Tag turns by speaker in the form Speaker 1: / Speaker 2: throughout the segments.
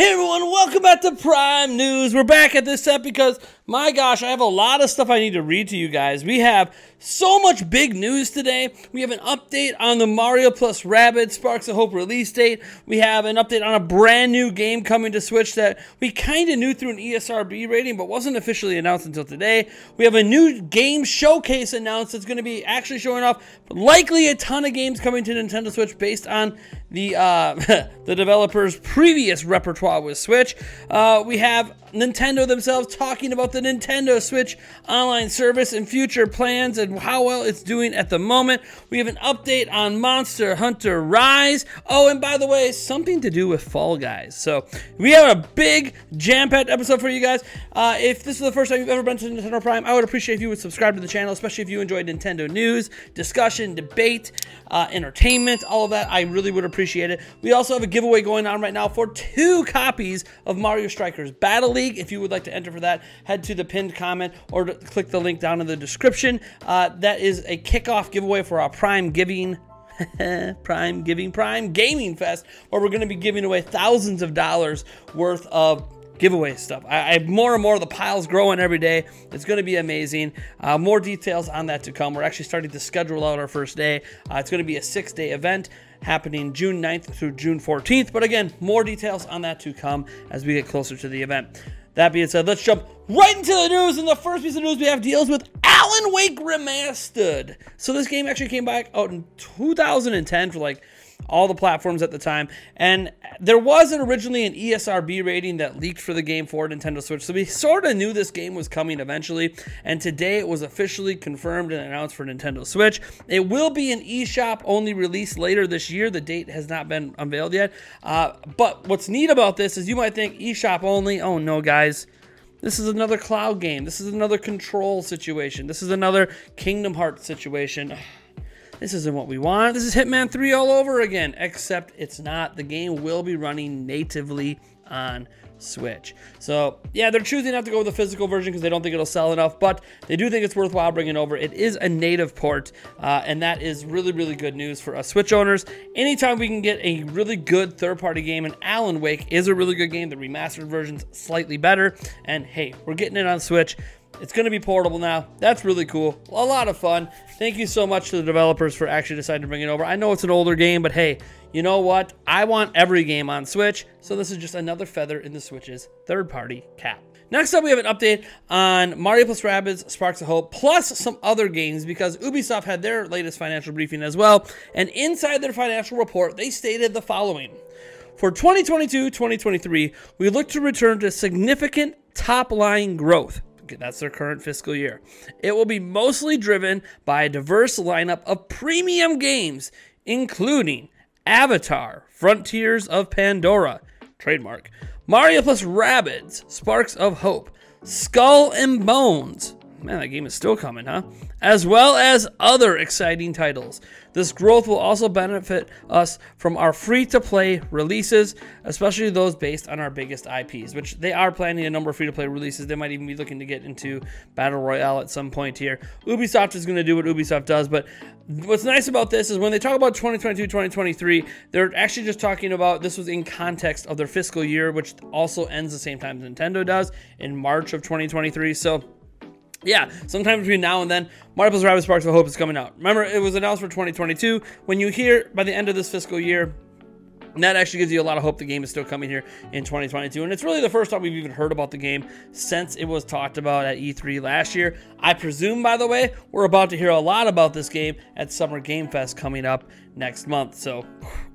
Speaker 1: Hey everyone, welcome back to Prime News. We're back at this set because, my gosh, I have a lot of stuff I need to read to you guys. We have so much big news today. We have an update on the Mario plus Rabbids Sparks of Hope release date. We have an update on a brand new game coming to Switch that we kind of knew through an ESRB rating but wasn't officially announced until today. We have a new game showcase announced that's going to be actually showing off likely a ton of games coming to Nintendo Switch based on the uh, the developer's previous repertoire with Switch. Uh, we have Nintendo themselves talking about the Nintendo Switch online service and future plans and how well it's doing at the moment. We have an update on Monster Hunter Rise. Oh, and by the way, something to do with Fall Guys. So we have a big jam-packed episode for you guys. Uh, if this is the first time you've ever been to Nintendo Prime, I would appreciate if you would subscribe to the channel, especially if you enjoyed Nintendo news, discussion, debate, uh, entertainment, all of that. I really would appreciate it. We also have a giveaway going on right now for two copies of Mario Strikers Battle League. If you would like to enter for that, head to the pinned comment or click the link down in the description. Uh, that is a kickoff giveaway for our Prime Giving Prime Giving Prime Gaming Fest, where we're going to be giving away thousands of dollars worth of giveaway stuff. I, I, more and more of the piles growing every day. It's going to be amazing. Uh, more details on that to come. We're actually starting to schedule out our first day. Uh, it's going to be a six day event happening June 9th through June 14th. But again, more details on that to come as we get closer to the event. That being said, let's jump right into the news. And the first piece of news we have deals with Alan Wake Remastered. So this game actually came back out in 2010 for like all the platforms at the time. And there was originally an ESRB rating that leaked for the game for Nintendo Switch. So we sort of knew this game was coming eventually. And today it was officially confirmed and announced for Nintendo Switch. It will be an eShop only release later this year. The date has not been unveiled yet. Uh, but what's neat about this is you might think eShop only. Oh no, guys. This is another cloud game. This is another control situation. This is another Kingdom Hearts situation. This isn't what we want. This is Hitman 3 all over again, except it's not. The game will be running natively on Switch. So, yeah, they're choosing not to go with the physical version because they don't think it'll sell enough, but they do think it's worthwhile bringing over. It is a native port, uh, and that is really, really good news for us Switch owners. Anytime we can get a really good third party game, and Alan Wake is a really good game, the remastered version's slightly better, and hey, we're getting it on Switch. It's going to be portable now. That's really cool. A lot of fun. Thank you so much to the developers for actually deciding to bring it over. I know it's an older game, but hey, you know what? I want every game on Switch, so this is just another feather in the Switch's third-party cap. Next up, we have an update on Mario plus Rabbids Sparks of Hope, plus some other games because Ubisoft had their latest financial briefing as well. And inside their financial report, they stated the following. For 2022 2023, we look to return to significant top line growth. That's their current fiscal year. It will be mostly driven by a diverse lineup of premium games, including Avatar, Frontiers of Pandora, trademark, Mario plus Rabbids, Sparks of Hope, Skull and Bones. Man, that game is still coming, huh? As well as other exciting titles. This growth will also benefit us from our free to play releases, especially those based on our biggest IPs, which they are planning a number of free to play releases. They might even be looking to get into Battle Royale at some point here. Ubisoft is going to do what Ubisoft does, but what's nice about this is when they talk about 2022 2023, they're actually just talking about this was in context of their fiscal year, which also ends the same time Nintendo does in March of 2023. So, yeah, sometime between now and then, Mario plus Rabbids Sparks of Hope is coming out. Remember, it was announced for 2022. When you hear by the end of this fiscal year, and that actually gives you a lot of hope the game is still coming here in 2022. And it's really the first time we've even heard about the game since it was talked about at E3 last year. I presume, by the way, we're about to hear a lot about this game at Summer Game Fest coming up next month. So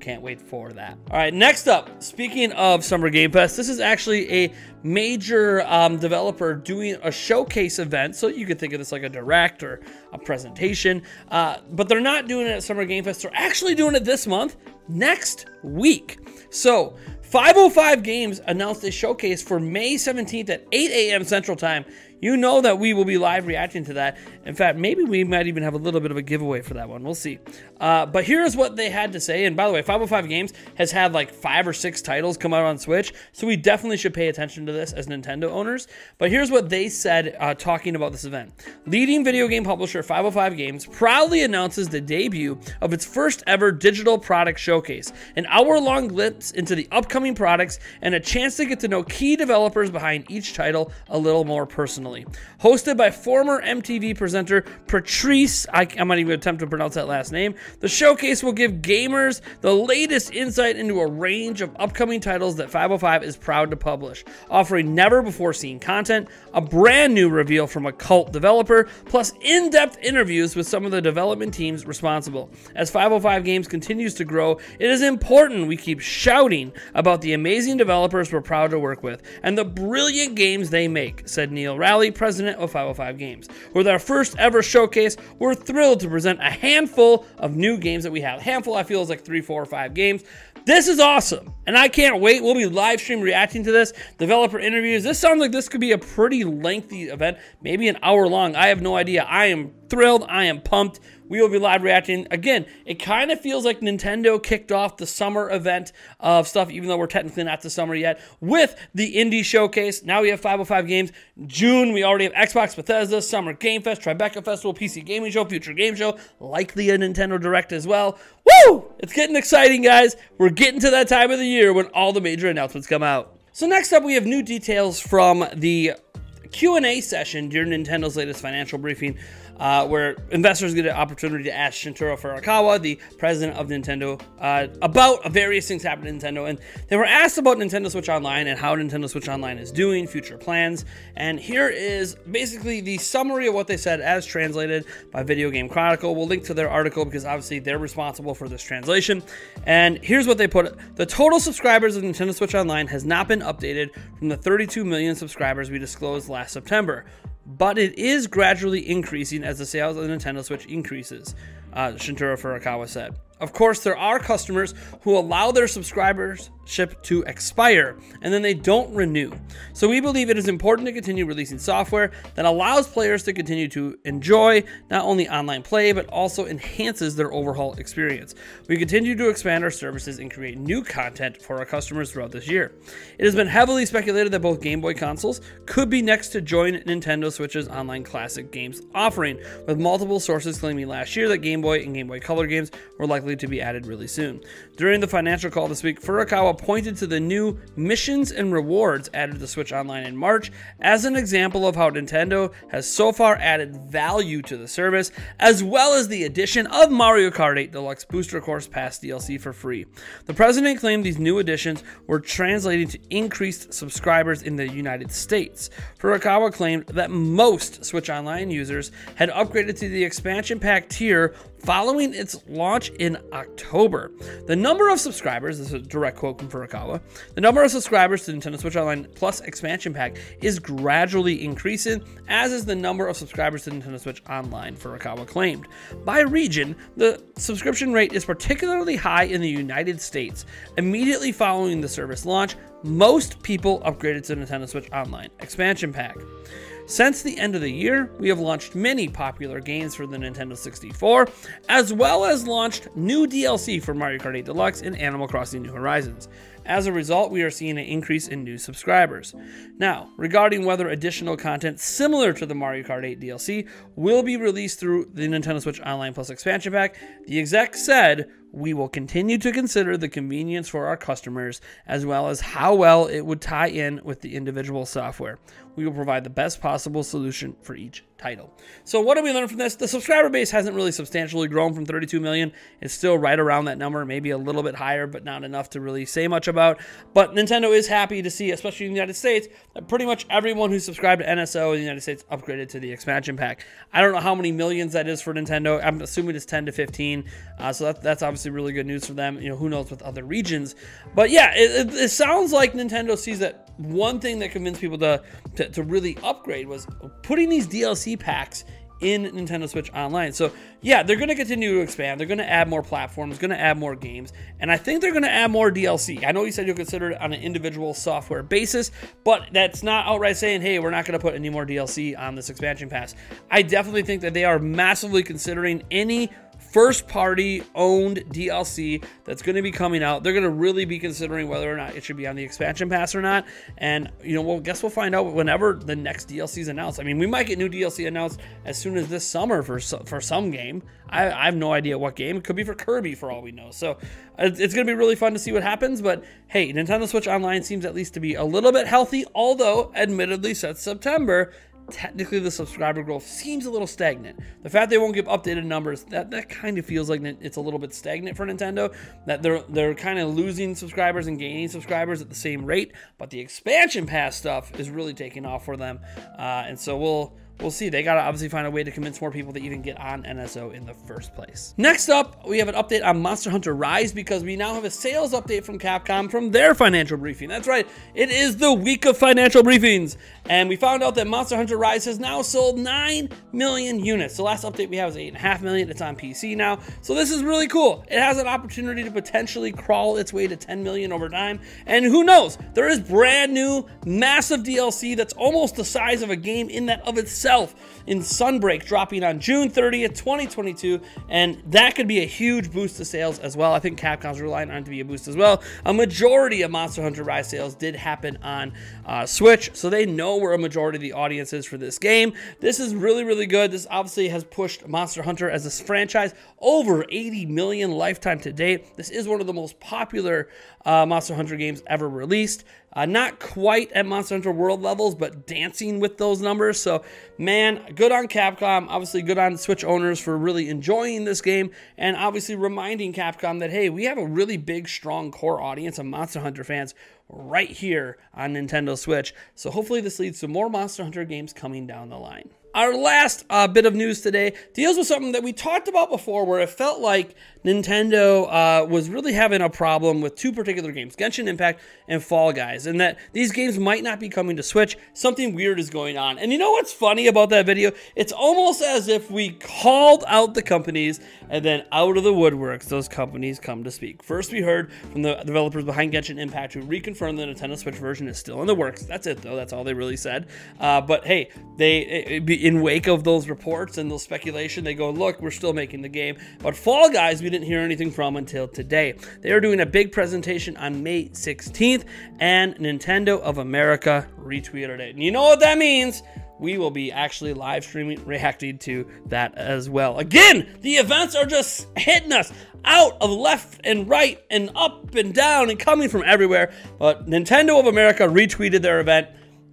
Speaker 1: can't wait for that. All right, next up, speaking of Summer Game Fest, this is actually a major um, developer doing a showcase event. So you could think of this like a direct or a presentation, uh, but they're not doing it at Summer Game Fest. They're actually doing it this month, next week. So 505 Games announced a showcase for May 17th at 8 a.m. Central Time you know that we will be live reacting to that. In fact, maybe we might even have a little bit of a giveaway for that one. We'll see. Uh, but here's what they had to say. And by the way, 505 Games has had like five or six titles come out on Switch, so we definitely should pay attention to this as Nintendo owners. But here's what they said uh, talking about this event. Leading video game publisher 505 Games proudly announces the debut of its first ever digital product showcase, an hour long glimpse into the upcoming products and a chance to get to know key developers behind each title a little more personally. Hosted by former MTV presenter Patrice, I, I might even attempt to pronounce that last name, the showcase will give gamers the latest insight into a range of upcoming titles that 505 is proud to publish, offering never before seen content, a brand new reveal from a cult developer, plus in depth interviews with some of the development teams responsible. As 505 Games continues to grow, it is important we keep shouting about the amazing developers we're proud to work with and the brilliant games they make, said Neil Ralley, president of 505 Games. With our first ever showcase, we're thrilled to present a handful of new games that we have. Handful, I feel, is like three, four, or five games. This is awesome, and I can't wait. We'll be live stream reacting to this, developer interviews. This sounds like this could be a pretty lengthy event, maybe an hour long. I have no idea. I am thrilled. I am pumped. We will be live reacting. Again, it kind of feels like Nintendo kicked off the summer event of stuff, even though we're technically not the summer yet, with the Indie Showcase. Now we have 505 games. June, we already have Xbox, Bethesda, Summer Game Fest, Tribeca Festival, PC Gaming Show, Future Game Show, likely a Nintendo Direct as well. Woo! It's getting exciting, guys. We're getting to that time of the year when all the major announcements come out. So next up, we have new details from the Q&A session during Nintendo's latest financial briefing uh, where investors get an opportunity to ask Shuntaro Furukawa, the president of Nintendo, uh, about various things happening at Nintendo. And they were asked about Nintendo Switch Online and how Nintendo Switch Online is doing, future plans. And here is basically the summary of what they said as translated by Video Game Chronicle. We'll link to their article because obviously they're responsible for this translation. And here's what they put The total subscribers of Nintendo Switch Online has not been updated from the 32 million subscribers we disclosed last September but it is gradually increasing as the sales of the Nintendo Switch increases, uh, Shuntaro Furukawa said. Of course, there are customers who allow their subscribership to expire and then they don't renew. So we believe it is important to continue releasing software that allows players to continue to enjoy not only online play but also enhances their overall experience. We continue to expand our services and create new content for our customers throughout this year. It has been heavily speculated that both Game Boy consoles could be next to join Nintendo Switch's online classic games offering, with multiple sources claiming last year that Game Boy and Game Boy Color games were likely likely to be added really soon. During the financial call this week, Furukawa pointed to the new missions and rewards added to Switch Online in March as an example of how Nintendo has so far added value to the service, as well as the addition of Mario Kart 8 Deluxe Booster Course Pass DLC for free. The president claimed these new additions were translating to increased subscribers in the United States. Furukawa claimed that most Switch Online users had upgraded to the expansion pack tier following its launch in October. The number of subscribers, this is a direct quote from Furukawa, the number of subscribers to Nintendo Switch Online Plus expansion pack is gradually increasing, as is the number of subscribers to Nintendo Switch Online, Furukawa claimed. By region, the subscription rate is particularly high in the United States. Immediately following the service launch, most people upgraded to Nintendo Switch Online expansion pack. Since the end of the year, we have launched many popular games for the Nintendo 64, as well as launched new DLC for Mario Kart 8 Deluxe and Animal Crossing New Horizons. As a result, we are seeing an increase in new subscribers. Now, regarding whether additional content similar to the Mario Kart 8 DLC will be released through the Nintendo Switch Online Plus expansion pack, the exec said, we will continue to consider the convenience for our customers as well as how well it would tie in with the individual software. We will provide the best possible solution for each title. So, what do we learn from this? The subscriber base hasn't really substantially grown from 32 million. It's still right around that number, maybe a little bit higher, but not enough to really say much about. But Nintendo is happy to see, especially in the United States, that pretty much everyone who subscribed to NSO in the United States upgraded to the expansion pack. I don't know how many millions that is for Nintendo. I'm assuming it's 10 to 15. Uh, so that, that's obviously really good news for them. You know, who knows with other regions. But yeah, it, it, it sounds like Nintendo sees that one thing that convinced people to, to, to really upgrade was putting these DLC packs in Nintendo Switch Online. So, yeah, they're going to continue to expand. They're going to add more platforms, going to add more games, and I think they're going to add more DLC. I know you said you'll consider it on an individual software basis, but that's not outright saying, hey, we're not going to put any more DLC on this expansion pass. I definitely think that they are massively considering any first party owned DLC that's going to be coming out. They're going to really be considering whether or not it should be on the expansion pass or not. And, you know, we'll guess we'll find out whenever the next DLC is announced. I mean, we might get new DLC announced as soon as this summer for, for some game. I, I have no idea what game. It could be for Kirby for all we know. So it's going to be really fun to see what happens. But hey, Nintendo Switch Online seems at least to be a little bit healthy, although admittedly, since September, technically the subscriber growth seems a little stagnant. The fact they won't give updated numbers, that, that kind of feels like it's a little bit stagnant for Nintendo. That they're they're kind of losing subscribers and gaining subscribers at the same rate, but the expansion pass stuff is really taking off for them. Uh, and so we'll we'll see. They got to obviously find a way to convince more people to even get on NSO in the first place. Next up, we have an update on Monster Hunter Rise because we now have a sales update from Capcom from their financial briefing. That's right, it is the week of financial briefings. And we found out that Monster Hunter Rise has now sold 9 million units. The last update we have is 8.5 million. It's on PC now. So this is really cool. It has an opportunity to potentially crawl its way to 10 million over time. And who knows? There is brand new, massive DLC that's almost the size of a game in that of itself itself in Sunbreak, dropping on June 30th, 2022. And that could be a huge boost to sales as well. I think Capcom's relying on it to be a boost as well. A majority of Monster Hunter Rise sales did happen on uh, Switch, so they know where a majority of the audience is for this game. This is really, really good. This obviously has pushed Monster Hunter as a franchise over 80 million lifetime to date. This is one of the most popular uh, Monster Hunter games ever released. Uh, not quite at Monster Hunter World levels, but dancing with those numbers. So, man, good on Capcom. Obviously, good on Switch owners for really enjoying this game and obviously reminding Capcom that, hey, we have a really big, strong core audience of Monster Hunter fans right here on Nintendo Switch. So, hopefully, this leads to more Monster Hunter games coming down the line. Our last uh, bit of news today deals with something that we talked about before where it felt like Nintendo uh, was really having a problem with two particular games, Genshin Impact and Fall Guys, and that these games might not be coming to Switch. Something weird is going on. And you know what's funny about that video? It's almost as if we called out the companies and then out of the woodworks, those companies come to speak. First, we heard from the developers behind Genshin Impact who reconfirmed the Nintendo Switch version is still in the works. That's it, though. That's all they really said. Uh, but hey, they. In wake of those reports and those speculation, they go, look, we're still making the game. But Fall Guys, we didn't hear anything from until today. They are doing a big presentation on May 16th, and Nintendo of America retweeted it. And you know what that means? we will be actually live streaming, reacting to that as well. Again, the events are just hitting us out of left and right and up and down and coming from everywhere. But Nintendo of America retweeted their event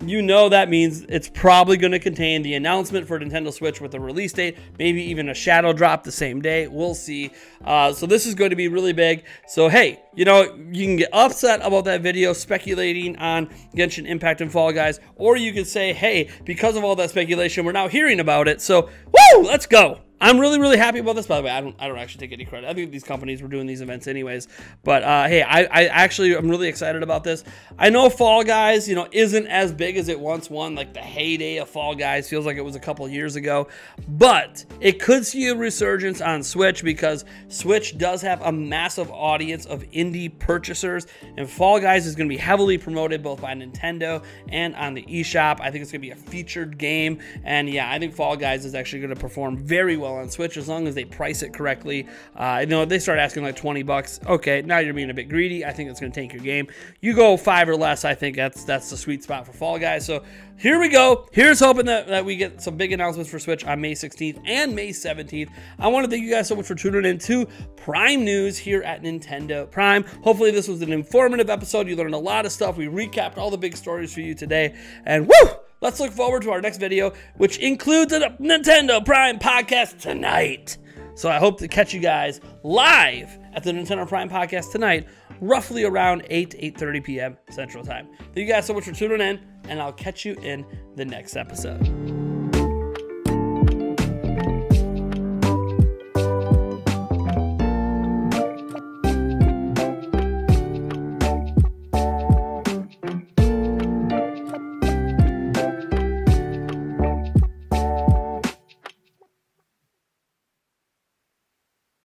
Speaker 1: you know that means it's probably going to contain the announcement for Nintendo Switch with a release date, maybe even a shadow drop the same day. We'll see. Uh, so this is going to be really big. So hey, you know you can get upset about that video speculating on Genshin Impact and Fall Guys, or you could say, hey, because of all that speculation, we're now hearing about it. So woo, let's go. I'm really, really happy about this. By the way, I don't, I don't actually take any credit. I think these companies were doing these events anyways. But uh, hey, I, I actually I'm really excited about this. I know Fall Guys, you know, isn't as big as it once was. Like the heyday of Fall Guys feels like it was a couple years ago, but it could see a resurgence on Switch because Switch does have a massive audience of indie purchasers, and Fall Guys is going to be heavily promoted both by Nintendo and on the eShop. I think it's going to be a featured game, and yeah, I think Fall Guys is actually going to perform very well on Switch as long as they price it correctly. Uh, you know, they start asking like 20 bucks. Okay, now you're being a bit greedy. I think it's going to tank your game. You go five or less. I think that's that's the sweet spot for Fall Guys. So here we go. Here's hoping that, that we get some big announcements for Switch on May 16th and May 17th. I want to thank you guys so much for tuning in to Prime News here at Nintendo Prime. Hopefully, this was an informative episode. You learned a lot of stuff. We recapped all the big stories for you today. And woo! Let's look forward to our next video, which includes a Nintendo Prime podcast tonight. So I hope to catch you guys live at the Nintendo Prime podcast tonight, roughly around 8 8:30 p.m. Central Time. Thank you guys so much for tuning in, and I'll catch you in the next episode.